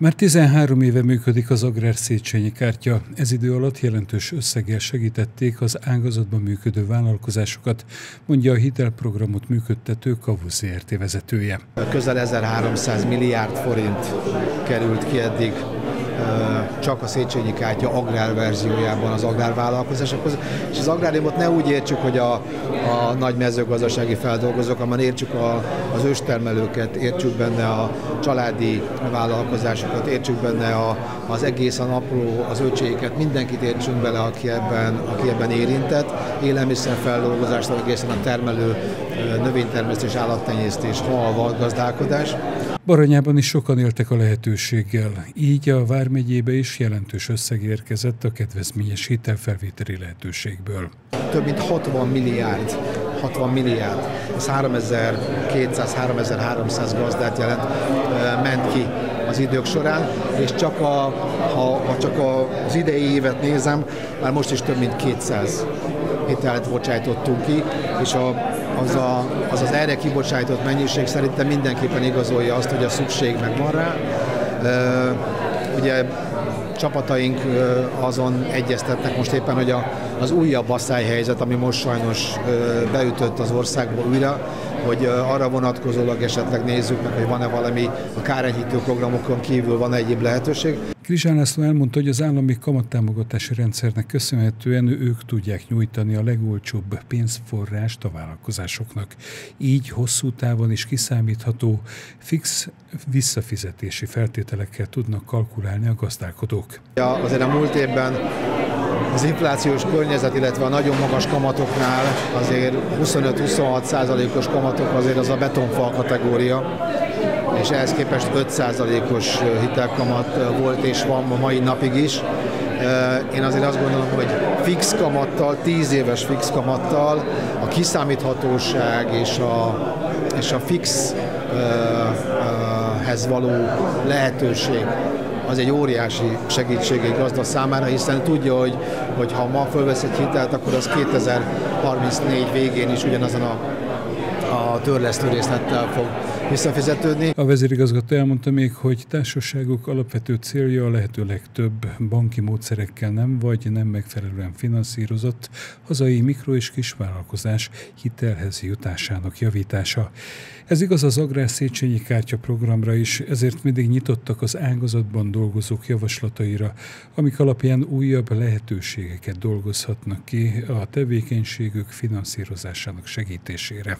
Már 13 éve működik az Agrár Széchenyi kártya. Ez idő alatt jelentős összeggel segítették az ágazatban működő vállalkozásokat, mondja a hitelprogramot működtető Kavu ZRT vezetője. Közel 1300 milliárd forint került ki eddig csak a Széchenyi kártya agrárverziójában az agrárvállalkozásokhoz. És az agráriumot ne úgy értsük, hogy a, a nagy mezőgazdasági feldolgozók, hanem értsük a, az őstermelőket, értsük benne a családi vállalkozásokat, értsük benne a, az egészen apró, az öcséket, mindenkit értsünk bele, aki ebben, aki ebben érintett, élelmiszerfeldolgozástól egészen a termelő növénytermesztés, állattenyésztés, hal, gazdálkodás. Baranyában is sokan éltek a lehetőséggel, így a Vármegyébe is jelentős összeg érkezett a kedvezményes hitelfelvételi lehetőségből. Több mint 60 milliárd 60 milliárd, ez 3200-3300 gazdát jelent, ment ki az idők során, és csak a, ha, ha csak az idei évet nézem, már most is több mint 200 hitelt bocsájtottunk ki, és a, az, a, az az erre kibocsájtott mennyiség szerintem mindenképpen igazolja azt, hogy a szükség megvan rá. Ugye csapataink azon egyeztettek most éppen, hogy a, az újabb asszályhelyzet, ami most sajnos beütött az országból újra, hogy arra vonatkozólag esetleg nézzük meg, hogy van-e valami a kárenyhítő programokon kívül van egyéb lehetőség. Krizsán László elmondta, hogy az állami kamattámogatási rendszernek köszönhetően ők tudják nyújtani a legolcsóbb pénzforrást a vállalkozásoknak. Így hosszú távon is kiszámítható, fix visszafizetési feltételekkel tudnak kalkulálni a gazdálkodók. Ja, azért a múlt évben az inflációs környezet, illetve a nagyon magas kamatoknál azért 25-26 százalékos kamatok azért az a betonfal kategória, és ehhez képest 5 százalékos hitelkamat volt és van ma mai napig is. Én azért azt gondolom, hogy fix kamattal, 10 éves fix kamattal a kiszámíthatóság és a, és a fixhez való lehetőség az egy óriási segítség egy gazda számára, hiszen tudja, hogy, hogy ha ma fölvesz egy hitelt, akkor az 2034 végén is ugyanazon a, a törlesztő részlettel fog visszafizetődni. A vezérigazgató elmondta még, hogy társaságok alapvető célja a lehető legtöbb banki módszerekkel nem vagy nem megfelelően finanszírozott hazai mikro- és kisvállalkozás hitelhez jutásának javítása. Ez igaz az Agrár Széchenyi Kártya programra is, ezért mindig nyitottak az ágazatban dolgozók javaslataira, amik alapján újabb lehetőségeket dolgozhatnak ki a tevékenységük finanszírozásának segítésére.